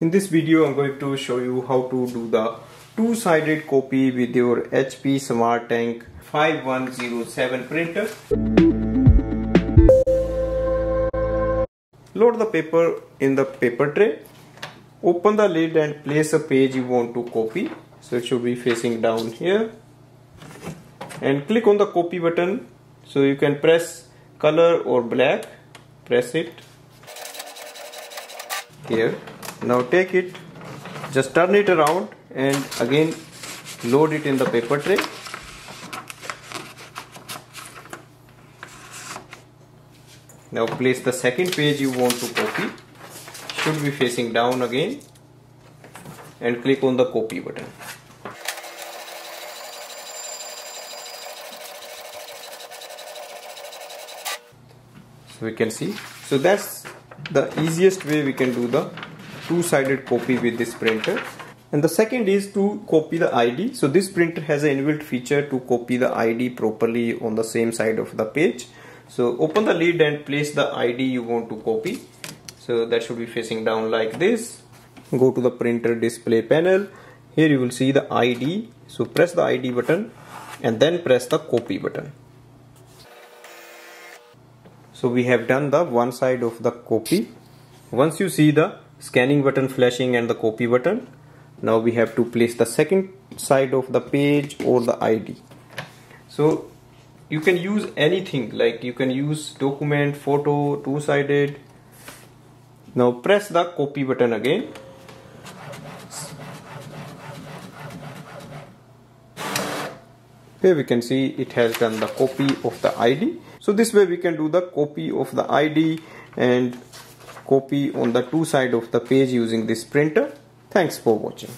In this video I'm going to show you how to do the two-sided copy with your HP Smart Tank 5107 printer. Load the paper in the paper tray. Open the lid and place a page you want to copy. So it should be facing down here. And click on the copy button. So you can press color or black. Press it here now take it just turn it around and again load it in the paper tray. Now place the second page you want to copy. Should be facing down again. And click on the copy button. So we can see. So that's the easiest way we can do the two-sided copy with this printer. And the second is to copy the ID so this printer has an inbuilt feature to copy the ID properly on the same side of the page. So open the lid and place the ID you want to copy. So that should be facing down like this. Go to the printer display panel. Here you will see the ID so press the ID button and then press the copy button. So we have done the one side of the copy. Once you see the scanning button flashing and the copy button. Now we have to place the second side of the page or the ID so you can use anything like you can use document photo two-sided. Now press the copy button again. Here we can see it has done the copy of the ID so this way we can do the copy of the ID and copy on the two side of the page using this printer. Thanks for watching.